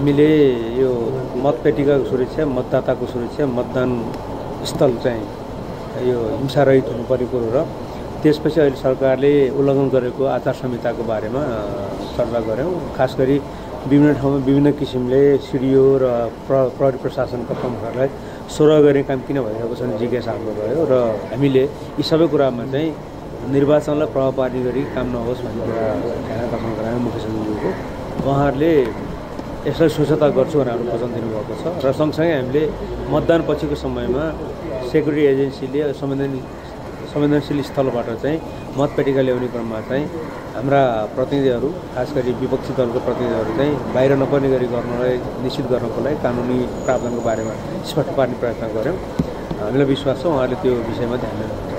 हामीले यो मतपेटिकाको सुरक्षा मतदाताको सुरक्षा मतदान स्थल चाहिँ यो हिंसारहित हुनुपर्ने कुरो र त्यसपछि अहिले सरकारले उल्लङ्घन गरेको आचार संहिताको बारेमा चर्चा गऱ्यौँ। खास गरी विभिन्न ठाउँमा विभिन्न किसिमले सिडिओ र प्र प्रहरी प्रशासनका प्रमुखहरूलाई सोह्र गर्ने काम किन भइरहेको छ भने जिज्ञासा हाम्रो रह्यो र हामीले यी सबै कुरामा चाहिँ निर्वाचनलाई प्रभाव पार्ने गरी काम नहोस् भन्ने कुरा ध्यान आकर्षण गरायौँ मुख्य सचिवज्यूको उहाँहरूले यसलाई स्वच्छता गर्छु भनेर वचन दिनुभएको छ र सँगसँगै हामीले मतदान पछिको समयमा सेक्युरिटी एजेन्सीले संवेदन संवेदनशील स्थलबाट चाहिँ मतपेटिका ल्याउने क्रममा चाहिँ हाम्रा प्रतिनिधिहरू खास गरी विपक्षी दलको प्रतिनिधिहरू चाहिँ बाहिर नपर्ने गरी गर्नलाई निश्चित गर्नको लागि कानुनी प्रावधानको बारेमा स्पष्ट पार्ने प्रयत्न गऱ्यौँ हामीलाई विश्वास छ उहाँहरूले त्यो विषयमा ध्यान दिनु